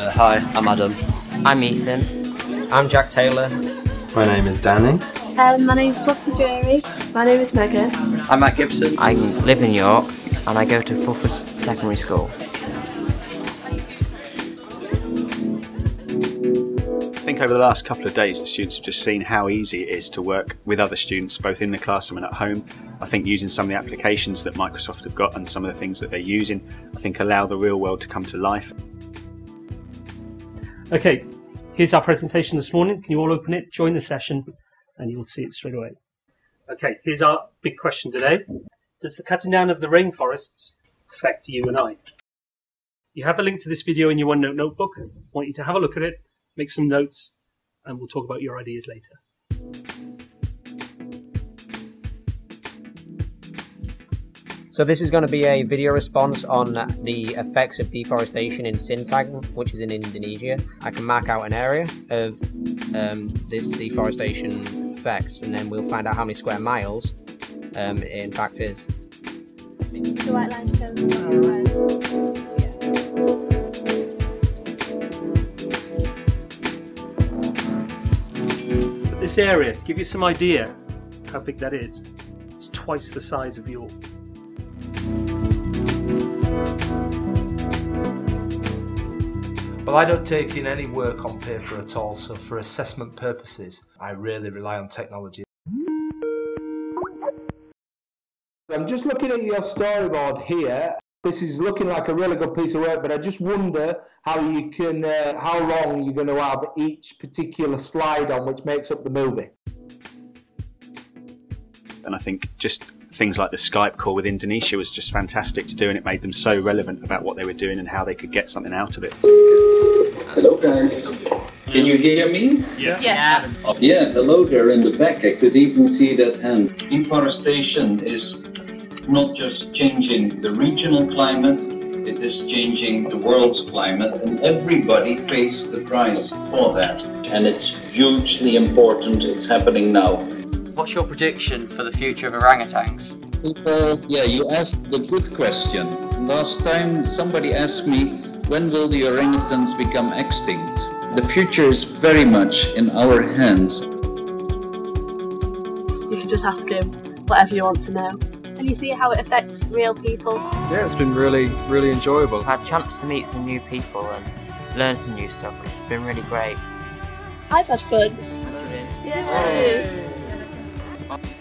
Uh, hi, I'm Adam. I'm Ethan. I'm Jack Taylor. My name is Danny. Um, my name's Flossie Drury. My name is Megan. I'm Matt Gibson. I live in York and I go to Fulford Secondary School. I think over the last couple of days, the students have just seen how easy it is to work with other students, both in the classroom and at home. I think using some of the applications that Microsoft have got and some of the things that they're using, I think allow the real world to come to life. Okay, here's our presentation this morning. Can you all open it, join the session, and you'll see it straight away. Okay, here's our big question today. Does the cutting down of the rainforests affect you and I? You have a link to this video in your OneNote notebook. I want you to have a look at it, make some notes, and we'll talk about your ideas later. So this is going to be a video response on the effects of deforestation in Sintang, which is in Indonesia. I can mark out an area of um, this deforestation effects, and then we'll find out how many square miles um, it in fact is. The white line shows the But this area, to give you some idea how big that is, it's twice the size of York. Well, I don't take in any work on paper at all, so for assessment purposes, I really rely on technology. I'm just looking at your storyboard here. This is looking like a really good piece of work, but I just wonder how you can, uh, how long you're going to have each particular slide on, which makes up the movie. And I think just things like the Skype call with Indonesia was just fantastic to do, and it made them so relevant about what they were doing and how they could get something out of it. Hello guys. Can you hear me? Yeah. Yeah. Yeah, hello there in the back. I could even see that hand. Deforestation is not just changing the regional climate, it is changing the world's climate, and everybody pays the price for that. And it's hugely important. It's happening now. What's your prediction for the future of orangutans? People, yeah, you asked the good question. Last time somebody asked me, when will the orangutans become extinct? The future is very much in our hands. You can just ask him whatever you want to know. And you see how it affects real people. Yeah, it's been really, really enjoyable. I've had a chance to meet some new people and learn some new stuff, which has been really great. I've had fun. Yeah. Yay. Bye.